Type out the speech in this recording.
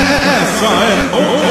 Essa é